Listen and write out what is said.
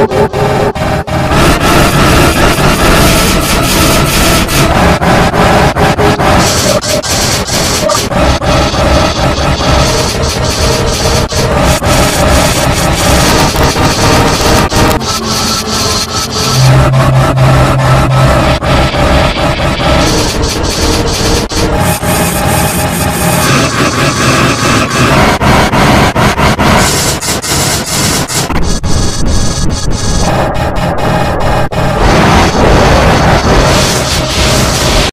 Oh,